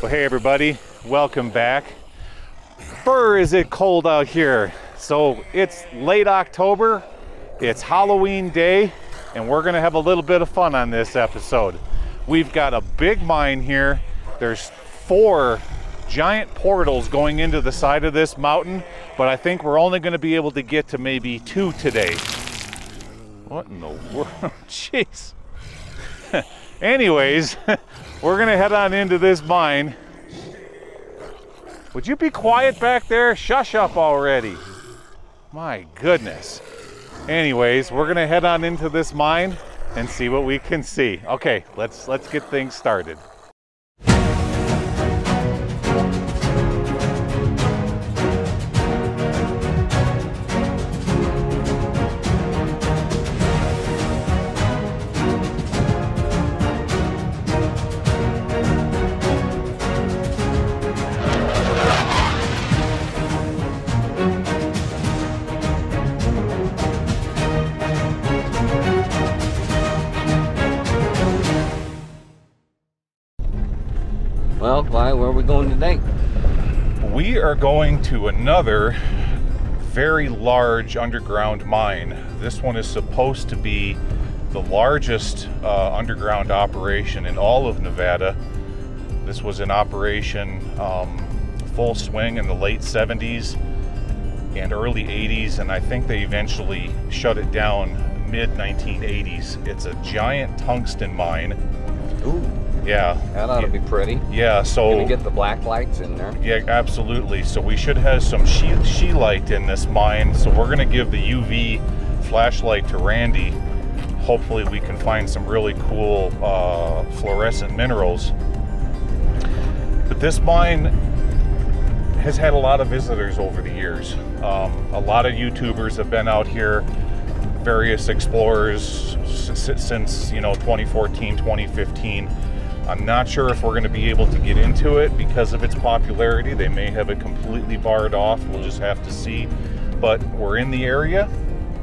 Well, hey everybody, welcome back. Fur is it cold out here? So it's late October, it's Halloween day, and we're gonna have a little bit of fun on this episode. We've got a big mine here. There's four giant portals going into the side of this mountain, but I think we're only gonna be able to get to maybe two today. What in the world? Jeez. Anyways, we're gonna head on into this mine. Would you be quiet back there? Shush up already. My goodness. Anyways, we're gonna head on into this mine and see what we can see. Okay, let's let's get things started. Are going to another very large underground mine. This one is supposed to be the largest uh, underground operation in all of Nevada. This was in operation um, full swing in the late 70s and early 80s, and I think they eventually shut it down mid 1980s. It's a giant tungsten mine. Ooh, Yeah. that ought to be pretty. Yeah, so Gonna get the black lights in there. Yeah, absolutely. So we should have some she, she light in this mine. So we're gonna give the UV flashlight to Randy. Hopefully we can find some really cool uh, fluorescent minerals. But this mine has had a lot of visitors over the years. Um, a lot of YouTubers have been out here, various explorers since you know 2014, 2015. I'm not sure if we're going to be able to get into it because of its popularity. They may have it completely barred off. We'll just have to see. But we're in the area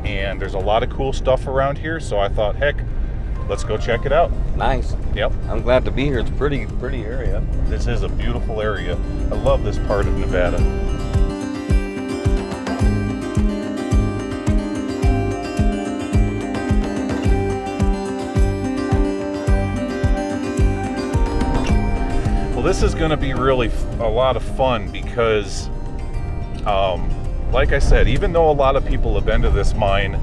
and there's a lot of cool stuff around here. So I thought, heck, let's go check it out. Nice. Yep, I'm glad to be here. It's a pretty, pretty area. this is a beautiful area. I love this part of Nevada. This is going to be really a lot of fun because, um, like I said, even though a lot of people have been to this mine,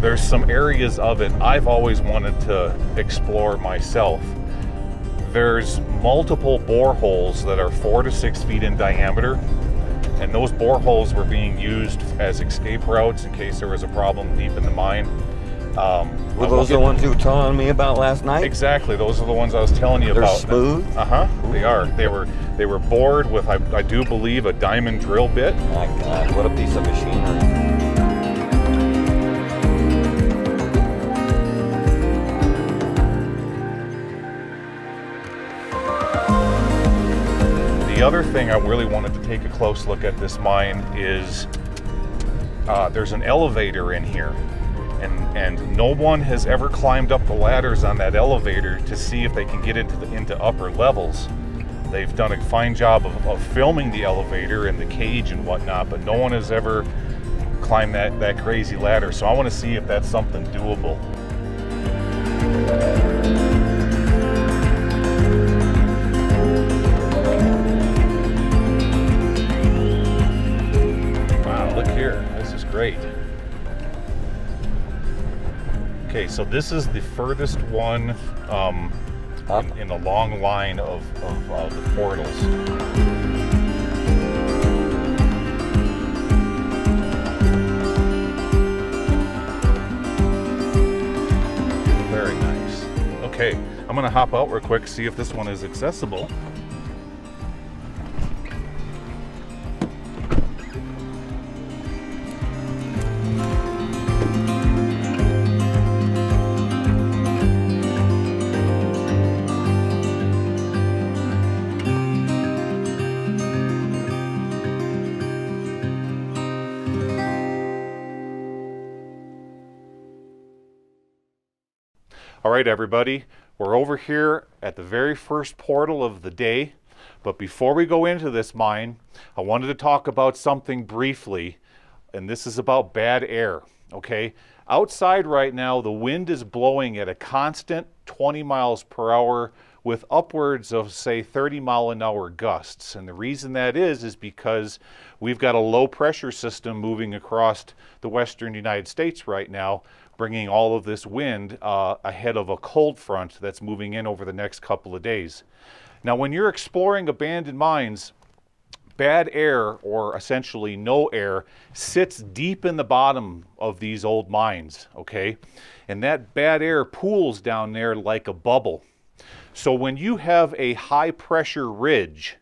there's some areas of it I've always wanted to explore myself. There's multiple boreholes that are four to six feet in diameter, and those boreholes were being used as escape routes in case there was a problem deep in the mine. Um, Were those the ones you were telling me about last night? Exactly, those are the ones I was telling you They're about. smooth? Uh huh. They are. They were. They were bored with, I, I do believe, a diamond drill bit. My God, what a piece of machinery. The other thing I really wanted to take a close look at this mine is uh, there's an elevator in here, and and no one has ever climbed up the ladders on that elevator to see if they can get into the into upper levels. They've done a fine job of, of filming the elevator and the cage and whatnot, but no one has ever climbed that that crazy ladder. So I want to see if that's something doable. Wow, look here. This is great. Okay, so this is the furthest one um, Up. in, in a long line of, of uh, the portals. Very nice. Okay, I'm gonna hop out real quick, see if this one is accessible. Right, everybody, we're over here at the very first portal of the day. But before we go into this mine, I wanted to talk about something briefly, and this is about bad air, okay? Outside right now, the wind is blowing at a constant 20 miles per hour with upwards of, say, 30 mile an hour gusts. And the reason that is, is because we've got a low pressure system moving across the western United States right now, bringing all of this wind uh, ahead of a cold front that's moving in over the next couple of days. Now, when you're exploring abandoned mines, bad air, or essentially no air, sits deep in the bottom of these old mines, okay? And that bad air pools down there like a bubble. So when you have a high pressure ridge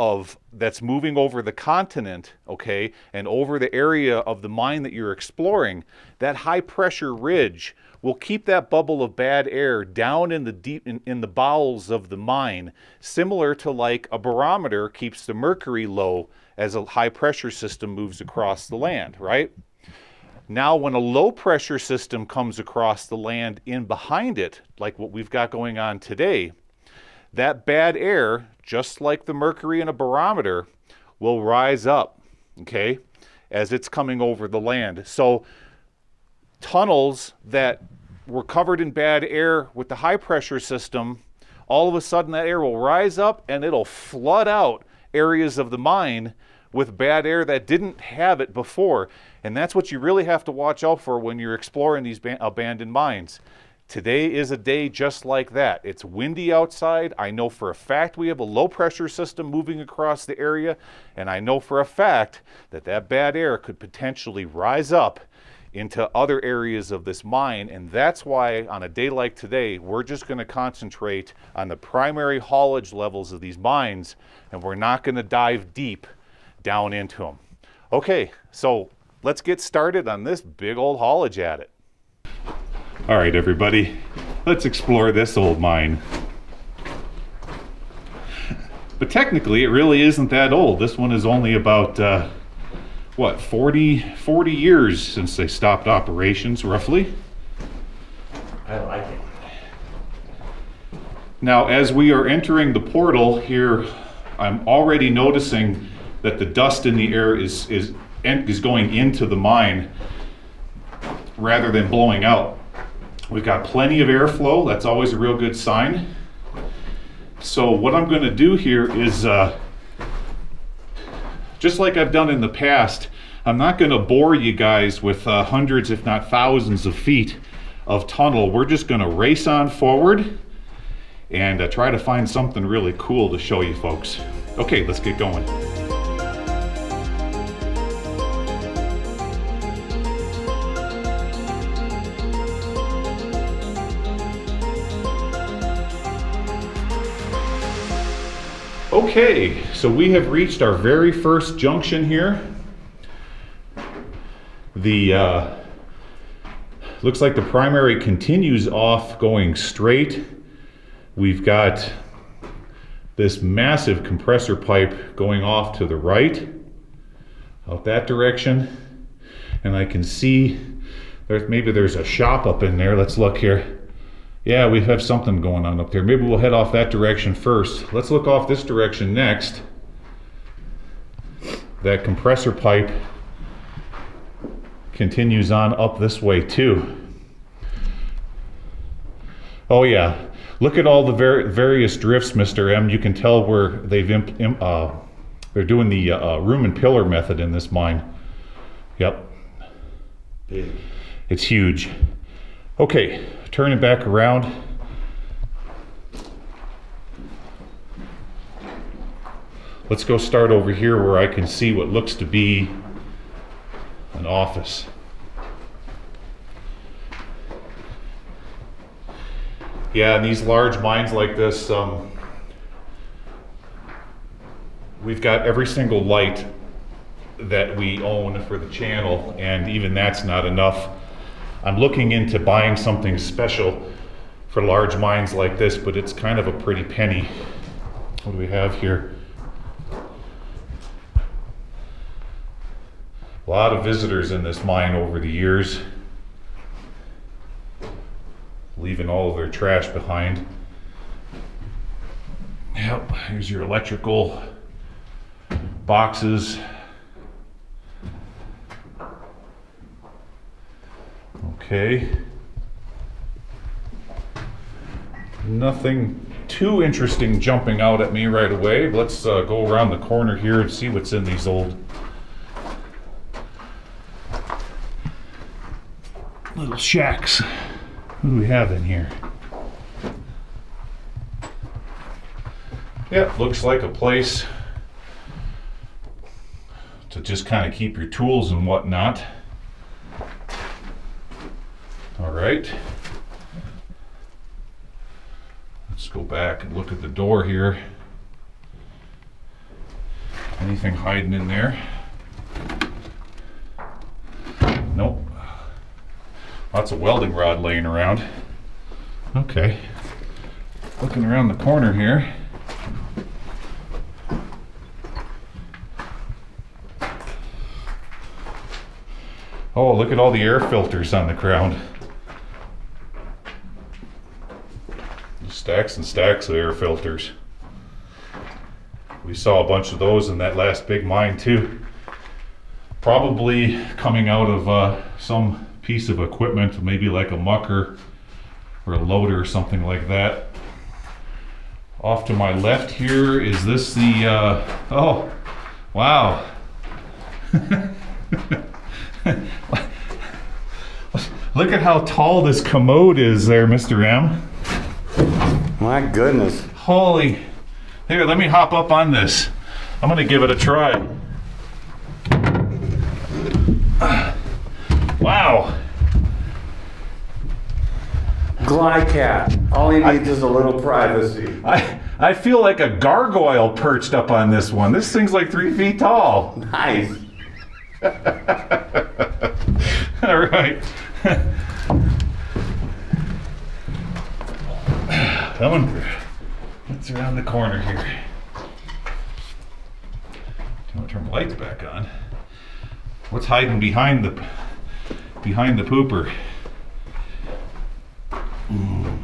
of that's moving over the continent, okay, and over the area of the mine that you're exploring, that high pressure ridge will keep that bubble of bad air down in the deep in, in the bowels of the mine, similar to like a barometer keeps the mercury low as a high pressure system moves across the land, right? Now, when a low pressure system comes across the land in behind it, like what we've got going on today, that bad air, just like the mercury in a barometer, will rise up, okay, as it's coming over the land. So, tunnels that were covered in bad air with the high pressure system, all of a sudden that air will rise up and it'll flood out areas of the mine with bad air that didn't have it before. And that's what you really have to watch out for when you're exploring these abandoned mines. Today is a day just like that. It's windy outside. I know for a fact we have a low pressure system moving across the area, and I know for a fact that that bad air could potentially rise up into other areas of this mine. And that's why on a day like today, we're just going to concentrate on the primary haulage levels of these mines, and we're not going to dive deep down into them. Okay, so let's get started on this big old haulage adit. All right, everybody, let's explore this old mine. But technically, it really isn't that old. This one is only about, uh, what, 40, 40 years since they stopped operations, roughly. I like it. Now, as we are entering the portal here, I'm already noticing that the dust in the air is, is, is going into the mine rather than blowing out. We've got plenty of airflow. That's always a real good sign. So what I'm going to do here is, uh, just like I've done in the past, I'm not going to bore you guys with uh, hundreds, if not thousands of feet of tunnel. We're just going to race on forward and uh, try to find something really cool to show you folks. Okay, let's get going. Okay, so we have reached our very first junction here. The uh, looks like the primary continues off going straight. We've got this massive compressor pipe going off to the right, out that direction. And I can see there's maybe there's a shop up in there. Let's look here. Yeah, we have something going on up there. Maybe we'll head off that direction first. Let's look off this direction next. That compressor pipe continues on up this way too. Oh yeah, look at all the ver various drifts, Mr. M. You can tell where they've uh, they're doing the uh, room and pillar method in this mine. Yep. Big. It's huge. Okay, turn it back around. Let's go start over here where I can see what looks to be an office. Yeah, in these large mines like this, um, we've got every single light that we own for the channel, and even that's not enough I'm looking into buying something special for large mines like this, but it's kind of a pretty penny. What do we have here? A lot of visitors in this mine over the years, leaving all of their trash behind. Yep, here's your electrical boxes. Okay. Nothing too interesting jumping out at me right away. Let's uh, go around the corner here and see what's in these old little shacks. What do we have in here? Yeah, looks like a place to just kind of keep your tools and whatnot. All right. Let's go back and look at the door here. Anything hiding in there? Nope. Lots of welding rod laying around. Okay. Looking around the corner here. Oh, look at all the air filters on the ground. Stacks and stacks of air filters. We saw a bunch of those in that last big mine too. Probably coming out of uh, some piece of equipment, maybe like a mucker or a loader or something like that. Off to my left here, is this the, uh, oh, wow. Look at how tall this commode is there, Mr. M. My goodness. Holy. Here, let me hop up on this. I'm going to give it a try. Wow. Glycat. All he needs is a little privacy. I, I feel like a gargoyle perched up on this one. This thing's like three feet tall. Nice. All right. Coming through. What's around the corner here? I'm gonna turn the lights back on. What's hiding behind the behind the pooper? Mm.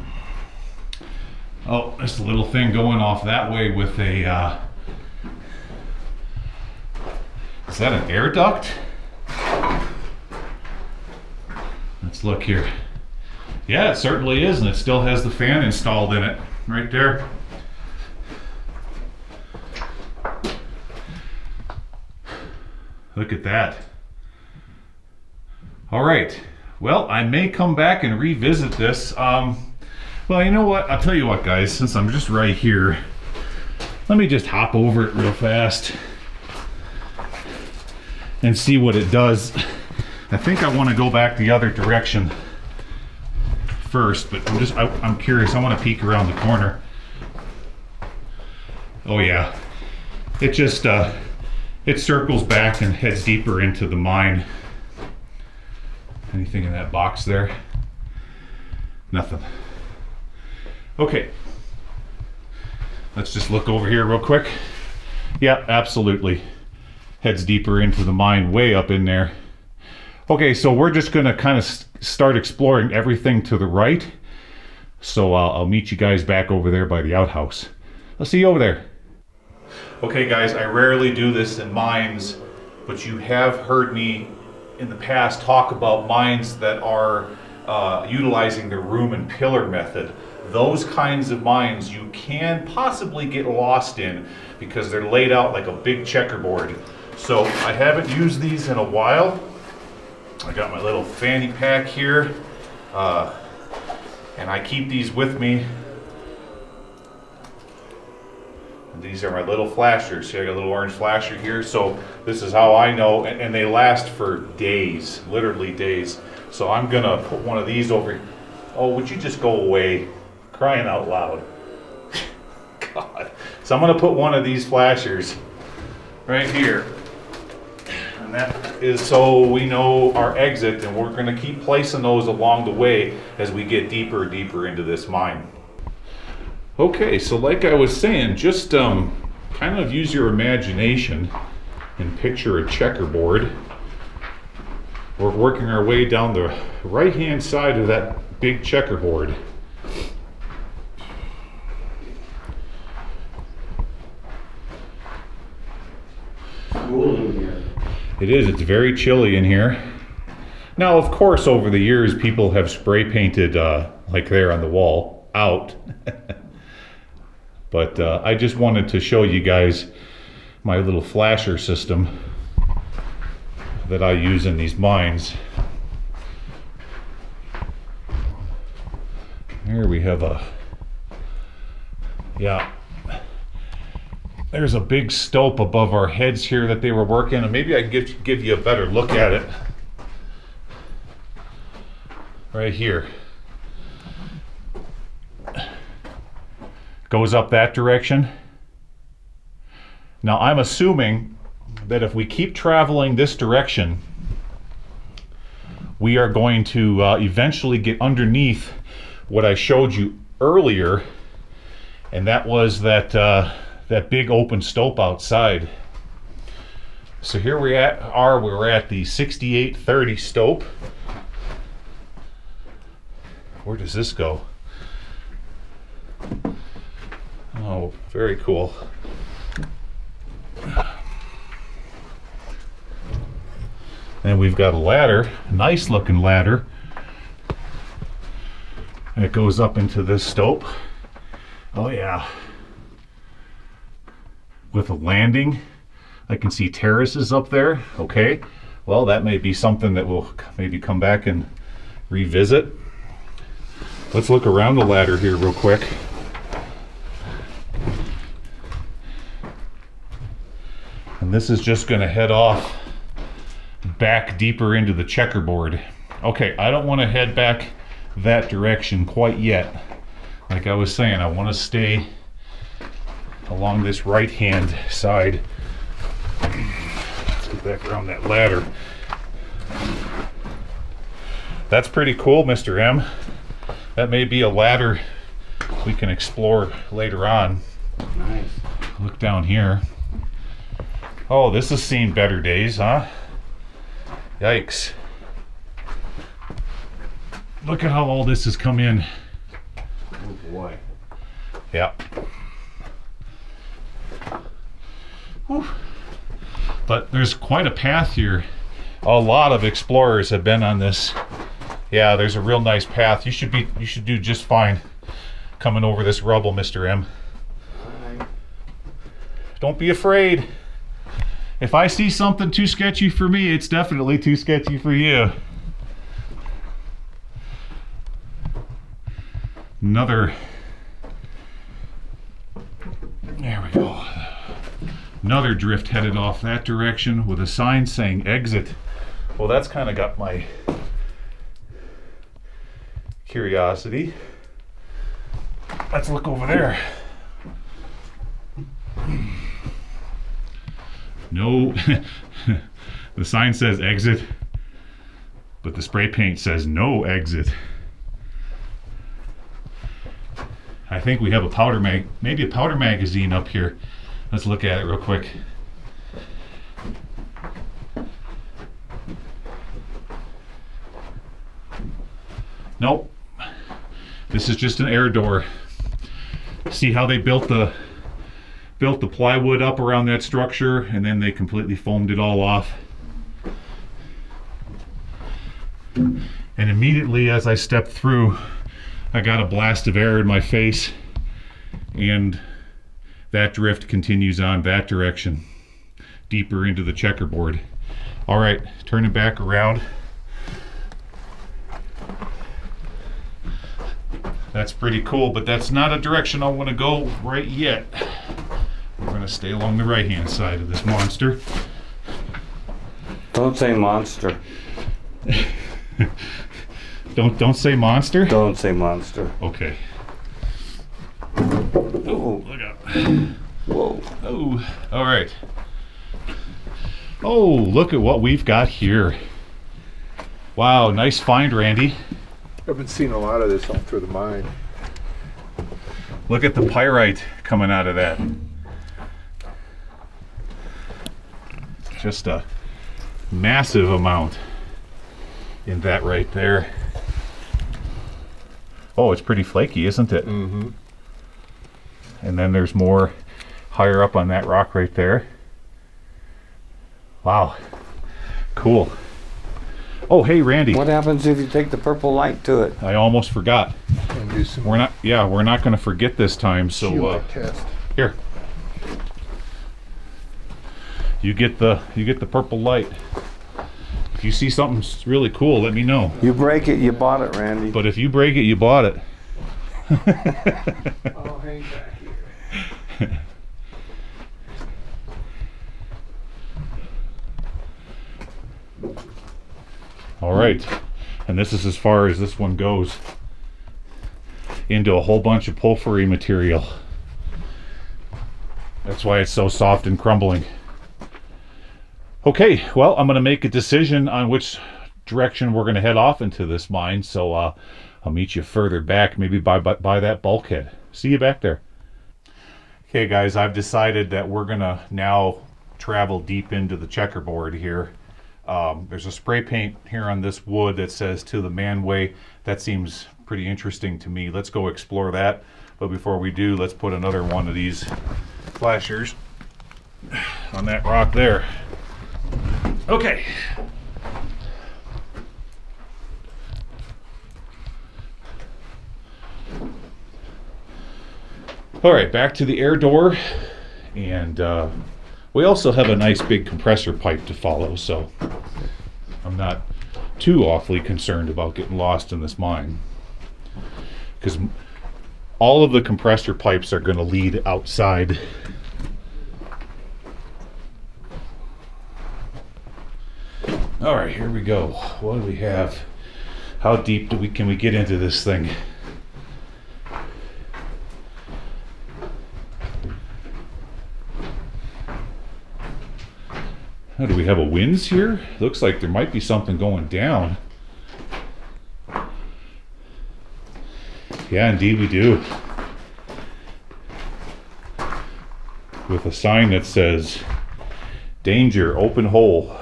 Oh, there's a little thing going off that way with a. Uh, is that an air duct? Let's look here. Yeah, it certainly is, and it still has the fan installed in it, right there. Look at that. All right. Well, I may come back and revisit this. Um, well, you know what? I'll tell you what, guys, since I'm just right here, let me just hop over it real fast and see what it does. I think I want to go back the other direction first, but I'm just, I, I'm curious. I want to peek around the corner. Oh yeah, it just, uh, it circles back and heads deeper into the mine. Anything in that box there? Nothing. Okay. Let's just look over here real quick. Yeah, absolutely. Heads deeper into the mine, way up in there. Okay, so we're just gonna kind of start exploring everything to the right. So uh, I'll meet you guys back over there by the outhouse. I'll see you over there. Okay guys, I rarely do this in mines, but you have heard me in the past talk about mines that are uh, utilizing the room and pillar method. Those kinds of mines you can possibly get lost in because they're laid out like a big checkerboard. So I haven't used these in a while. I got my little fanny pack here. Uh, and I keep these with me These are my little flashers. See, I got a little orange flasher here. So this is how I know, and, and, they last for days, literally days. So I'm gonna put one of these over. Oh, would you just go away? Crying out loud. God. So I'm gonna put one of these flashers right here. And that is so we know our exit and we're gonna keep placing those along the way as we get deeper and deeper into this mine. Okay, so like I was saying, just um, kind of use your imagination and picture a checkerboard. We're working our way down the right-hand side of that big checkerboard. It is. It's very chilly in here. Now, of course, over the years, people have spray painted, uh, like there on the wall, out. but uh, I just wanted to show you guys my little flasher system that I use in these mines. Here we have a, yeah, there's a big stope above our heads here that they were working, and maybe I can give, give you a better look at it. Right here. Goes up that direction. Now I'm assuming that if we keep traveling this direction, we are going to uh, eventually get underneath what I showed you earlier, and that was that uh, that big open stope outside. So here we at are we're at the 6830 stope. Where does this go? Oh, very cool. And we've got a ladder, a nice looking ladder. And it goes up into this stope. Oh yeah. With a landing. I can see terraces up there. Okay. Well, that may be something that we'll maybe come back and revisit. Let's look around the ladder here real quick. And this is just going to head off back deeper into the checkerboard. Okay, I don't want to head back that direction quite yet. Like I was saying, I want to stay along this right hand side. Let's get back around that ladder. That's pretty cool, Mr. M. That may be a ladder we can explore later on. Nice. Look down here. Oh, this has seen better days, huh? Yikes. Look at how all this has come in. Oh boy. Yeah. Whew. But there's quite a path here. A lot of explorers have been on this. Yeah, there's a real nice path. You should be you should do just fine coming over this rubble, Mr. M. Don't be afraid. If I see something too sketchy for me, it's definitely too sketchy for you. Another. There we go. Another drift headed off that direction with a sign saying exit. Well, that's kind of got my curiosity. Let's look over there. No, the sign says exit, but the spray paint says no exit. I think we have a powder mag, maybe a powder magazine up here. Let's look at it real quick. Nope. This is just an air door. See how they built the built the plywood up around that structure and then they completely foamed it all off. And immediately as I stepped through, I got a blast of air in my face and that drift continues on that direction, deeper into the checkerboard. All right, turning back around. That's pretty cool, but that's not a direction I want to go right yet. We're going to stay along the right hand side of this monster. Don't say monster. Don't don't say monster. Don't say monster. Okay. Whoa. Oh, all right. Oh, look at what we've got here. Wow, nice find, Randy. I've been seeing a lot of this all through the mine. Look at the pyrite coming out of that. Just a massive amount in that right there. Oh, it's pretty flaky, isn't it? Mm-hmm. And then there's more higher up on that rock right there. Wow. Cool. Oh, hey, Randy. What happens if you take the purple light to it? I almost forgot. Do some We're not, yeah, we're not going to forget this time. So, uh, light test. here. You get the you get the purple light. If you see something s- really cool, let me know. You break it, you bought it, Randy. But if you break it, you bought it. All right. And this is as far as this one goes into a whole bunch of porphyry material. That's why it's so soft and crumbling. Okay, well, I'm going to make a decision on which direction we're going to head off into this mine. So uh, I'll meet you further back, maybe by, by, by that bulkhead. See you back there. Okay, guys, I've decided that we're to now travel deep into the checkerboard here. Um, there's a spray paint here on this wood that says to the manway. That seems pretty interesting to me. Let's go explore that. But before we do, let's put another one of these flashers on that rock there. Okay. All right, back to the air door. And uh, we also have a nice big compressor pipe to follow, so I'm not too awfully concerned about getting lost in this mine. Because all of the compressor pipes are going to lead outside. All right, here we go. What do we have? How deep do we can we get into this thing? Oh, do we have a winze here? Looks like there might be something going down. Yeah, indeed we do. With a sign that says, Danger, open hole.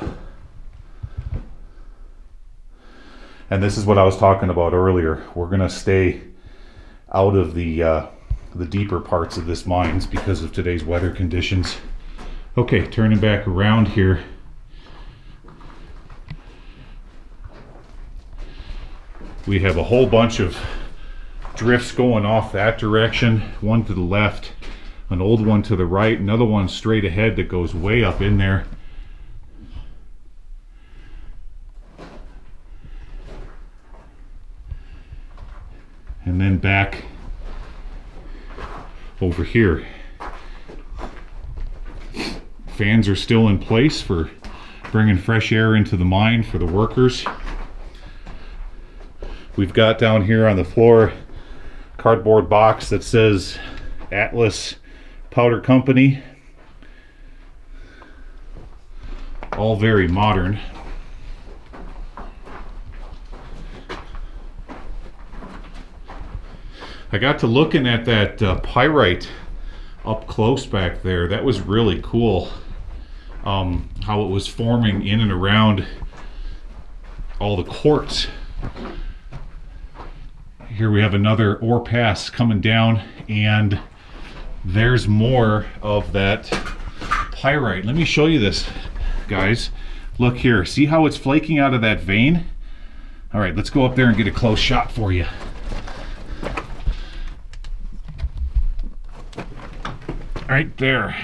And this is what I was talking about earlier. We're gonna stay out of the uh, the deeper parts of this mines because of today's weather conditions. Okay, turning back around here. We have a whole bunch of drifts going off that direction, one to the left, an old one to the right, another one straight ahead that goes way up in there. And then back over here fans are still in place for bringing fresh air into the mine for the workers. We've got down here on the floor cardboard box that says Atlas Powder Company. All very modern. I got to looking at that uh, pyrite up close back there. That was really cool. Um, how it was forming in and around all the quartz. Here we have another ore pass coming down, and there's more of that pyrite. Let me show you this, guys. Look here. See how it's flaking out of that vein? All right, let's go up there and get a close shot for you. right there.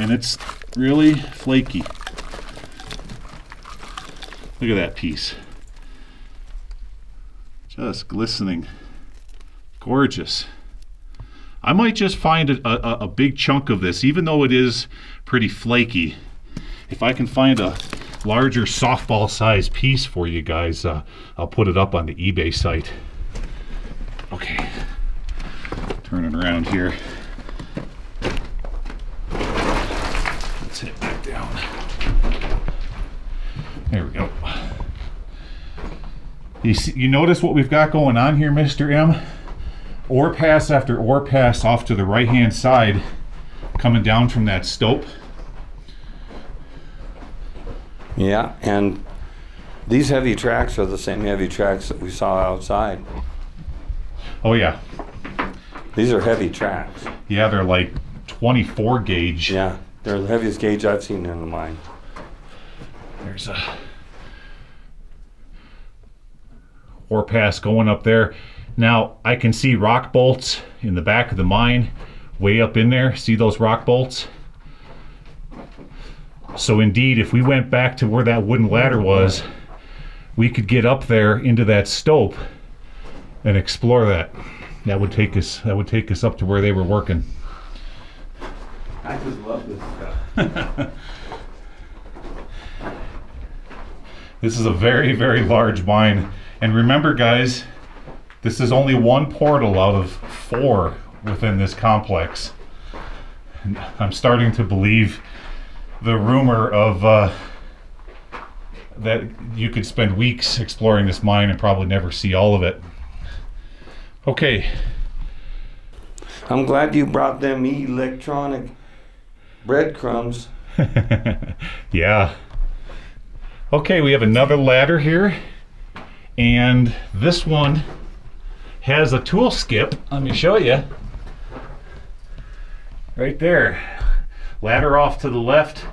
And it's really flaky. Look at that piece. Just glistening. Gorgeous. I might just find a, a, a big chunk of this, even though it is pretty flaky. If I can find a larger softball size piece for you guys, uh, I'll put it up on the eBay site. Okay turning around here. There we go. You see, you notice what we've got going on here, Mr. M? Ore pass after ore pass off to the right hand side coming down from that stope. Yeah, and these heavy tracks are the same heavy tracks that we saw outside. Oh yeah. These are heavy tracks. Yeah, they're like 24 gauge. Yeah. They're the heaviest gauge I've seen in the mine. There's a going up there. Now I can see rock bolts in the back of the mine, way up in there. See those rock bolts? So indeed, if we went back to where that wooden ladder was, we could get up there into that stope and explore that. That would take us. That would take us up to where they were working. I just love this stuff. This is a very, very large mine. And remember, guys, this is only one portal out of four within this complex. And I'm starting to believe the rumor of uh, that you could spend weeks exploring this mine and probably never see all of it. Okay, I'm glad you brought them electronic breadcrumbs. yeah. Okay, we have another ladder here. And this one has a tool skip. Let me show you. Right there. Ladder off to the left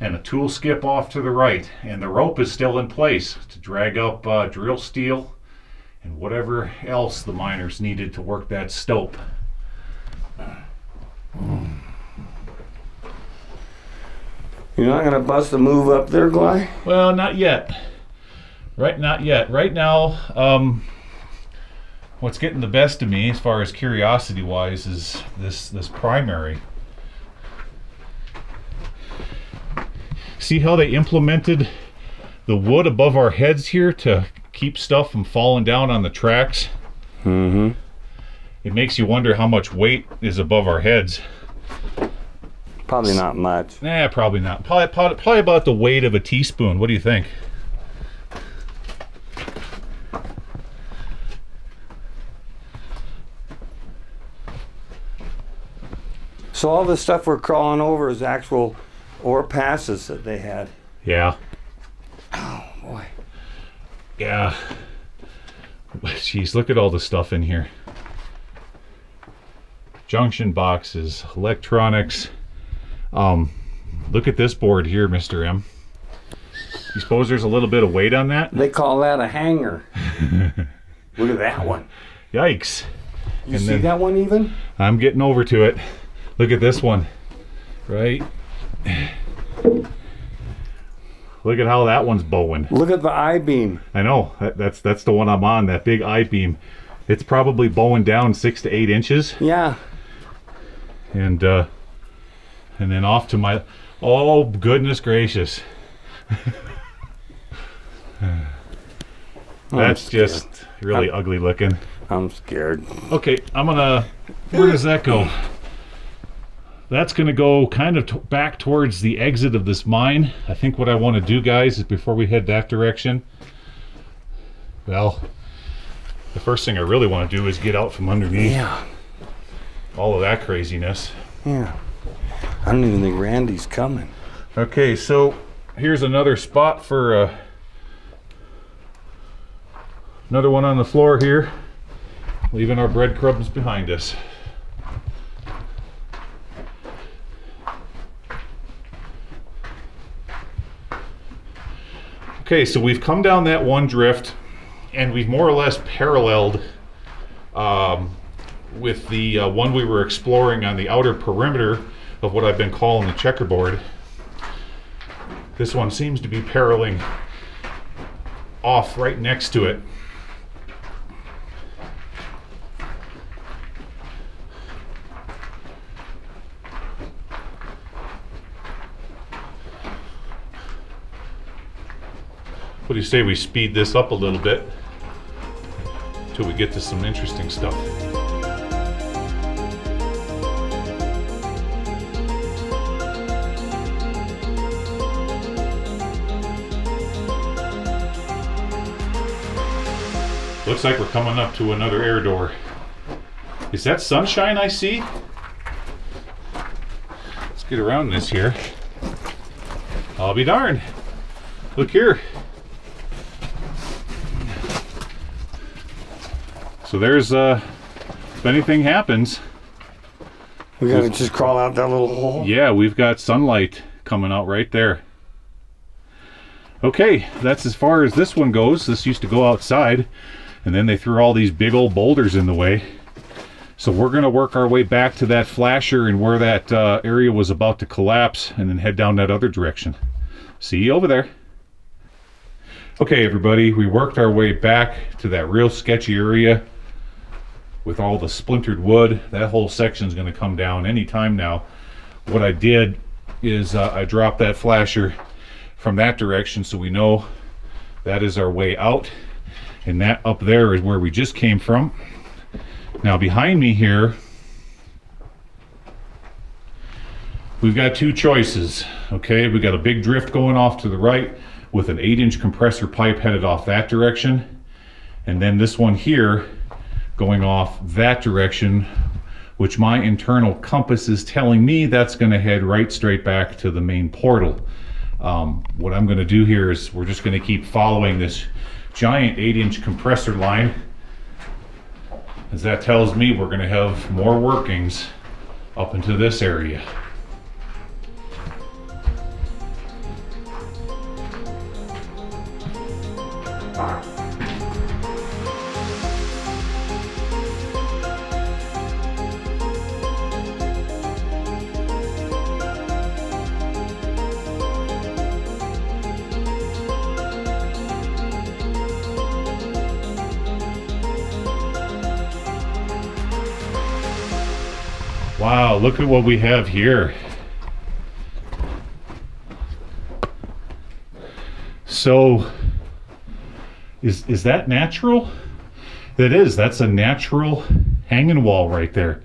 and a tool skip off to the right. And the rope is still in place to drag up uh, drill steel and whatever else the miners needed to work that stope. You're not gonna bust a move up there, Gly? Well, not yet. Right, not yet. Right now, um, what's getting the best of me, as far as curiosity wise, is this this primary. See how they implemented the wood above our heads here to keep stuff from falling down on the tracks. Mm-hmm. It makes you wonder how much weight is above our heads. Probably not much. Nah, probably not. Probably, probably, probably about the weight of a teaspoon. What do you think? So all the stuff we're crawling over is actual ore passes that they had. Yeah. Oh boy. Yeah. Jeez, look at all the stuff in here. Junction boxes, electronics. Um, look at this board here, Mr. M. You suppose there's a little bit of weight on that? They call that a hanger. Look at that one. Yikes. You And see that one even? I'm getting over to it. Look at this one. Right? Look at how that one's bowing. Look at the I-beam. I know. That, that's that's the one I'm on, that big I-beam. It's probably bowing down six to eight inches. Yeah. and uh and then off to my oh goodness gracious that's just really ugly looking I'm scared. okay i'm gonna where does that go that's gonna go kind of t- back towards the exit of this mine i think what i want to do guys is before we head that direction well the first thing i really want to do is get out from underneath Yeah. all of that craziness Yeah. I don't even think Randy's coming. Okay, so here's another spot for uh, another one on the floor here, leaving our breadcrumbs behind us. Okay, so we've come down that one drift, and we've more or less paralleled um, with the uh, one we were exploring on the outer perimeter of what I've been calling the checkerboard. This one seems to be paralleling off right next to it. What do you say we speed this up a little bit till we get to some interesting stuff? Looks like we're coming up to another air door. Is that sunshine I see? Let's get around this here. I'll be darned. Look here. So there's uh if anything happens, We gotta just crawl out that little hole. Yeah, we've got sunlight coming out right there. Okay, that's as far as this one goes. This used to go outside, and then they threw all these big old boulders in the way. So we're going to work our way back to that flasher and where that uh, area was about to collapse, and then head down that other direction. See you over there. Okay, everybody, we worked our way back to that real sketchy area with all the splintered wood. That whole section is going to come down anytime now. What I did is uh, I dropped that flasher from that direction so we know that is our way out. And that up there is where we just came from. Now behind me here, we've got two choices. Okay, we got a big drift going off to the right with an eight inch compressor pipe headed off that direction. And then this one here going off that direction, which my internal compass is telling me that's gonna head right straight back to the main portal. Um, what I'm gonna do here is we're just gonna keep following this giant eight inch compressor line as that tells me we're gonna have more workings up into this area. Wow, look at what we have here. So, is is that natural? That is. That's a natural hanging wall right there.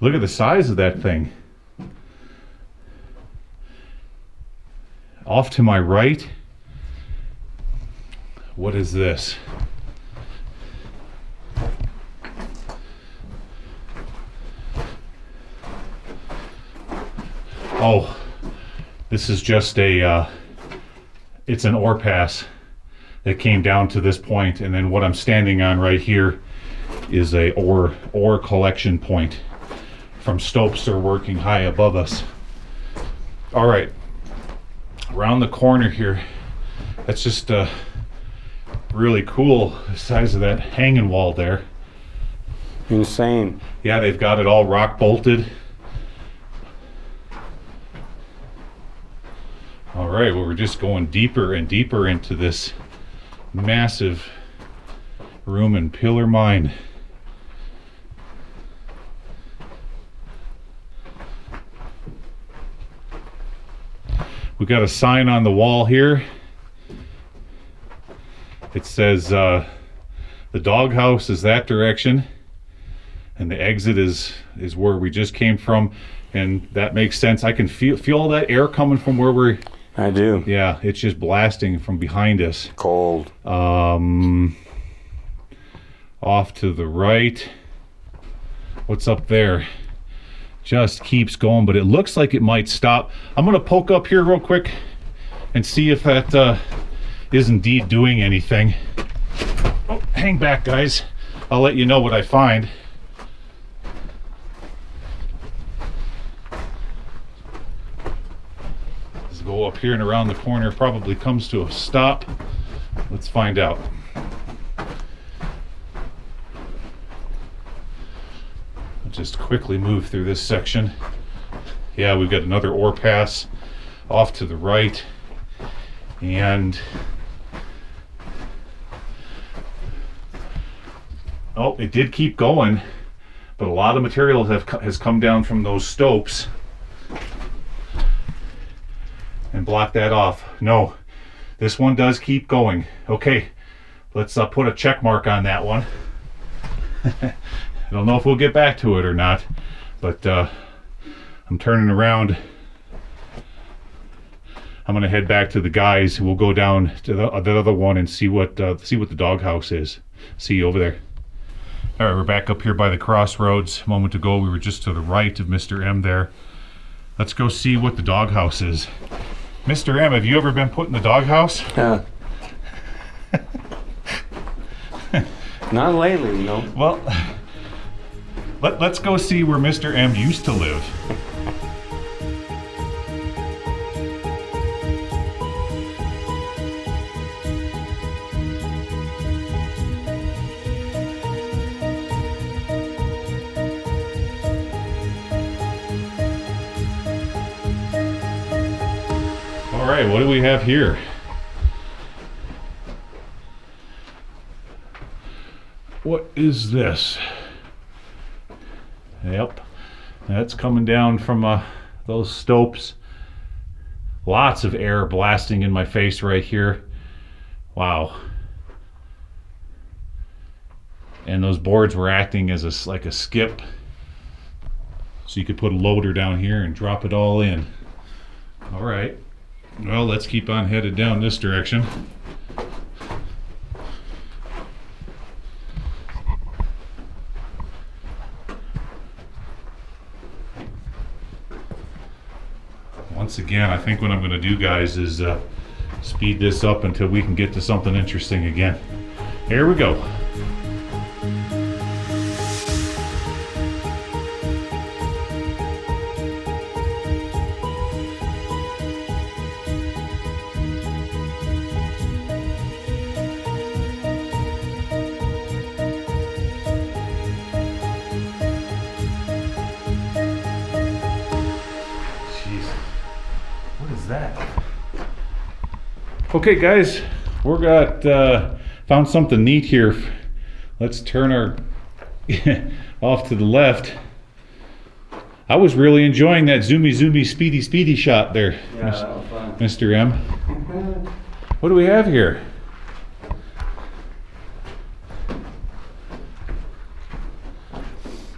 Look at the size of that thing. Off to my right. What is this? Oh, this is just a, uh, it's an ore pass that came down to this point, and then what I'm standing on right here is a ore ore collection point from stopes that are working high above us. All right, around the corner here, that's just uh, really cool. The size of that hanging wall there. Insane. Yeah, they've got it all rock bolted. All right, well, we're just going deeper and deeper into this massive room and pillar mine. We got a sign on the wall here. It says uh, the doghouse is that direction and the exit is is where we just came from and that makes sense i can feel feel all that air coming from where we're I do. yeah it's just blasting from behind us. Cold. um off to the right. What's up there? Just keeps going but it looks like it might stop. I'm gonna poke up here real quick and see if that uh, is indeed doing anything. Oh, hang back guys. I'll let you know what i find Let's go up here and around the corner probably comes to a stop. Let's find out. I'll just quickly move through this section. Yeah we've got another ore pass off to the right and oh it did keep going but a lot of material have has come down from those stopes block that off no this one does keep going okay let's uh, put a check mark on that one I don't know if we'll get back to it or not but uh, I'm turning around I'm gonna head back to the guys. We'll go down to the, the other one and see what uh, see what the doghouse is. See you over there. All right, we're back up here by the crossroads. A moment ago, we were just to the right of Mr. M there. Let's go see what the doghouse is. Mr. M, have you ever been put in the doghouse? Yeah. Not lately, no. Well, Let, let's go see where Mr. M used to live. Right, what do we have here? What is this? Yep, that's coming down from uh, those stopes. Lots of air blasting in my face right here. Wow. And those boards were acting as a, like a skip. So you could put a loader down here and drop it all in. All right. Well, let's keep on headed down this direction. Once again, I think what I'm going to do, guys, is uh, speed this up until we can get to something interesting again. Here we go. Okay, guys, we're got uh, found something neat here. Let's turn our off to the left. I was really enjoying that zoomy, zoomy, speedy, speedy shot there, Mr. M. What do we have here?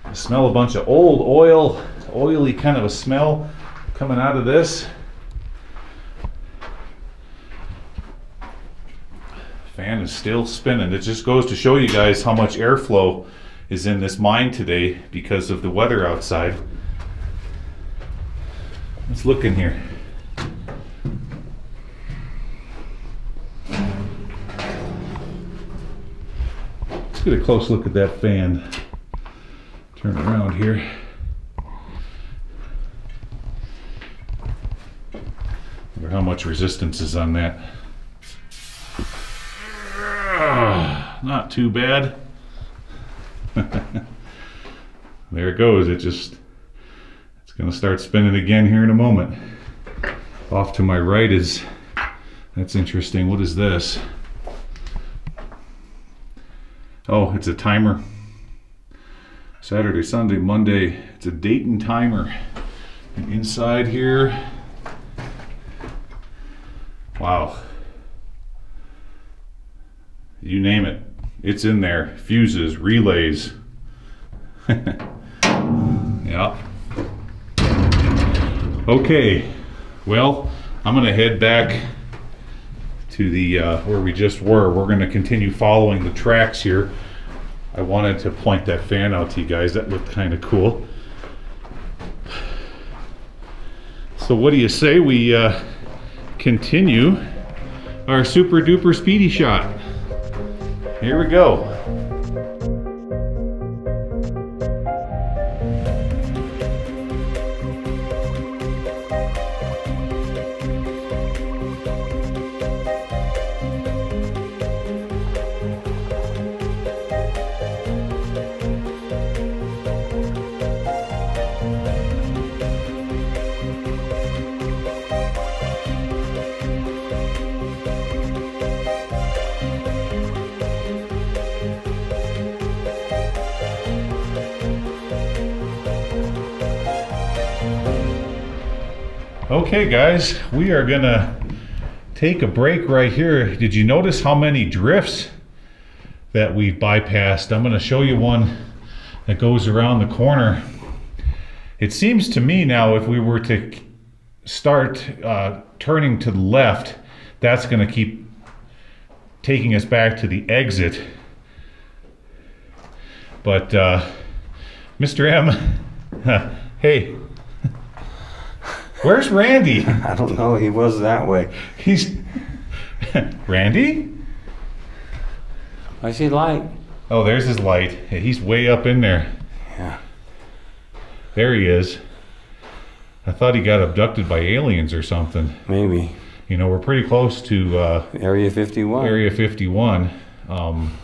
I smell a bunch of old oil, oily kind of a smell coming out of this. Fan is still spinning. It just goes to show you guys how much airflow is in this mine today because of the weather outside. Let's look in here. Let's get a close look at that fan. Turn around here. Wonder how much resistance is on that. Not too bad. there it goes. It just it's gonna start spinning again here in a moment. Off to my right is that's interesting. What is this? Oh, it's a timer. Saturday, Sunday, Monday. It's a date and timer. And inside here, wow. You name it, it's in there. Fuses, relays. yeah. Okay. Well, I'm gonna head back to the uh, where we just were. We're gonna continue following the tracks here. I wanted to point that fan out to you guys. That looked kind of cool. So what do you say we uh, continue our super duper speedy shot? Here we go. Okay, guys, we are gonna take a break right here. Did you notice how many drifts that we bypassed? I'm gonna show you one that goes around the corner. It seems to me now, if we were to start uh, turning to the left, that's gonna keep taking us back to the exit. But uh, Mr. M, hey, where's Randy? I don't know. He was that way. He's Randy. I see light. Oh, there's his light. He's way up in there. Yeah. There he is. I thought he got abducted by aliens or something. Maybe. You know, we're pretty close to uh, Area 51. Area 51. Um,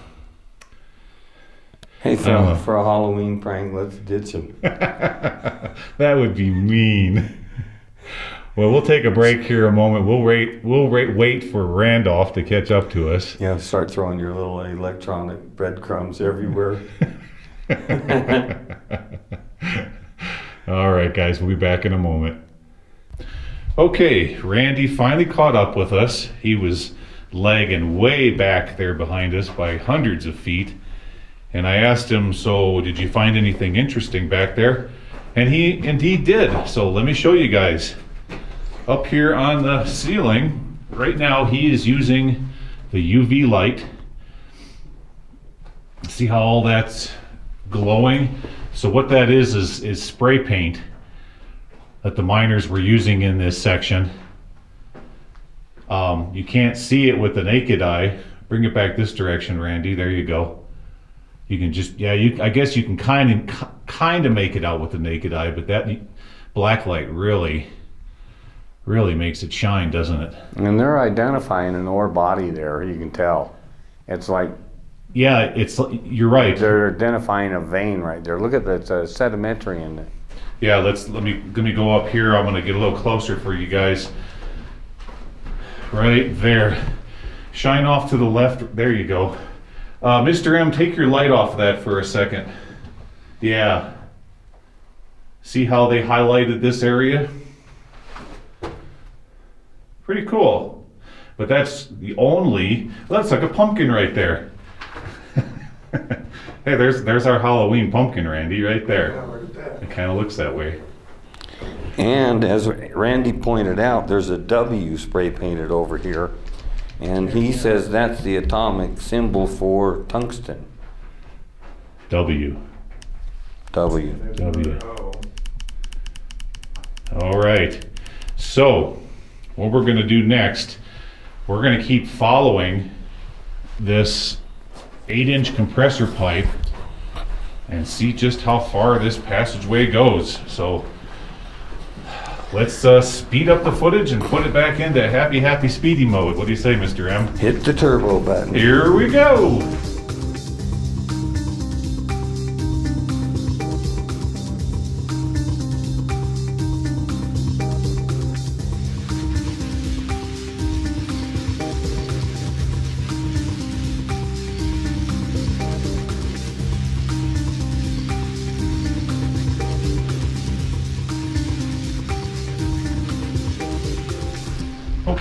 Hey, for, for a Halloween prank, let's ditch him. that would be mean. Well, we'll take a break here a moment. We'll wait. We'll wait, wait for Randolph to catch up to us. Yeah, start throwing your little electronic breadcrumbs everywhere. All right, guys, we'll be back in a moment. Okay, Randy finally caught up with us. He was lagging way back there behind us by hundreds of feet. And I asked him, So, did you find anything interesting back there? And he indeed did. So, let me show you guys. Up here on the ceiling, right now, he is using the UV light. See how all that's glowing? So what that is is is spray paint that the miners were using in this section. Um, you can't see it with the naked eye. Bring it back this direction, Randy. There you go. You can just yeah. You I guess you can kind of kind of make it out with the naked eye, but that black light really really makes it shine, doesn't it? and they're identifying an ore body there, you can tell. It's like Yeah, it's you're right. they're identifying a vein right there. Look at that, a sedimentary in it. Yeah, let's let me let me go up here. I'm gonna get a little closer for you guys. Right there. Shine off to the left. There you go. Uh, Mr. M, take your light off of that for a second. Yeah. See how they highlighted this area? Pretty cool. But that's the only. That's like a pumpkin right there. hey, there's there's our Halloween pumpkin, Randy, right there. look at that. It kind of looks that way. And as Randy pointed out, there's a W spray painted over here. And he says that's the atomic symbol for tungsten. W. W. W. All right. So, what we're going to do next, we're going to keep following this 8 inch compressor pipe and see just how far this passageway goes. So, let's uh, speed up the footage and put it back into happy, happy, speedy mode. What do you say, Mr. M? Hit the turbo button. Here we go.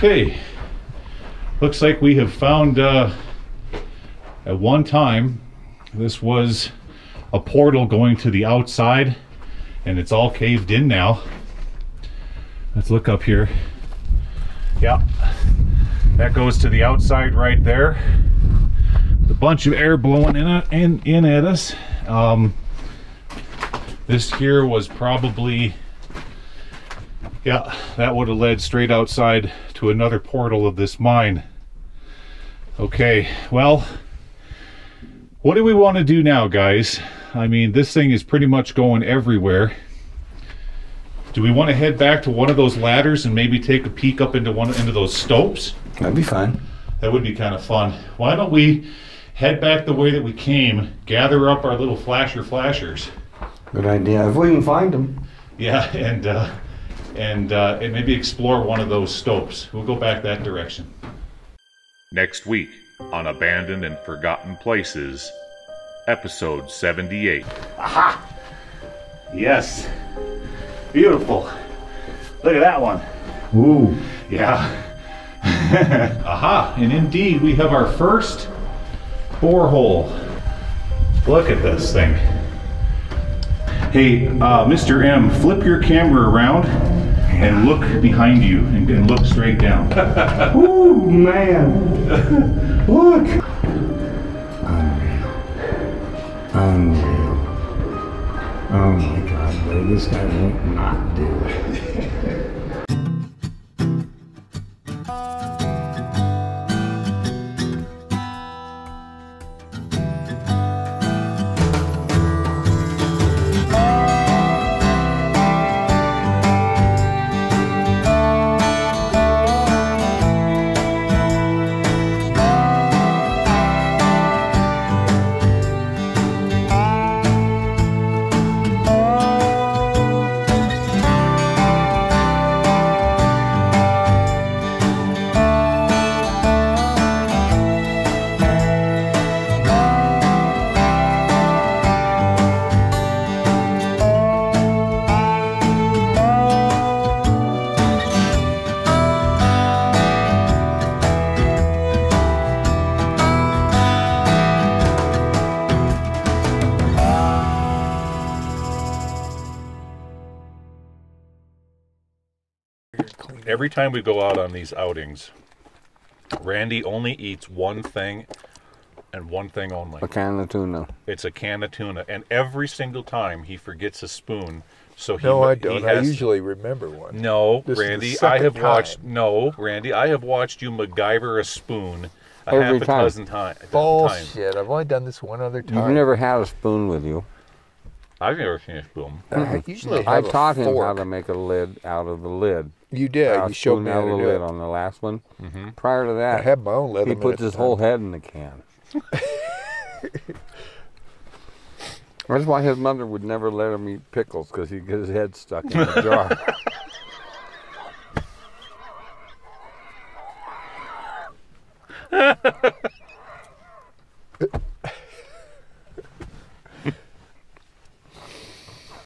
Okay, looks like we have found uh, at one time this was a portal going to the outside and it's all caved in now. Let's look up here. Yeah. That goes to the outside right there. A bunch of air blowing in, it- in, in at us. Um, this here was probably yeah that would have led straight outside to another portal of this mine Okay, well, what do we want to do now, guys? I mean, this thing is pretty much going everywhere. Do we want to head back to one of those ladders and maybe take a peek up into one into those stopes? That'd be fine. That would be kind of fun. Why don't we head back the way that we came, gather up our little flasher flashers, Good idea. If we can find them. yeah, and uh, and uh, and maybe explore one of those stopes. We'll go back that direction. Next week on Abandoned and Forgotten Places, episode 78. Aha! Yes. Beautiful. Look at that one. Ooh. Yeah. Aha! And indeed, we have our first borehole. Look at this thing. Hey, uh, Mr. M, flip your camera around and look behind you and, and look straight down. Ooh, man. Look. Unreal. Unreal. Oh my God, boy, this guy won't not do it. Every time we go out on these outings, Randy only eats one thing and one thing only. A can of tuna. It's a can of tuna, and every single time he forgets a spoon. So he No, I don't. I has- usually remember one. No, This Randy, I second have watched. No, Randy, I have watched you MacGyver a spoon a Every half a time. dozen ti- times. Bullshit. I've only done this one other time. You've never had a spoon with you. I've never seen a spoon. I usually I taught him how to make a lid out of the lid. You did. How you showed me how to do lid it. on the last one. Mm-hmm. Prior to that, I had my own leather. he puts his whole head in the can. That's why his mother would never let him eat pickles because he'd get his head stuck in the jar.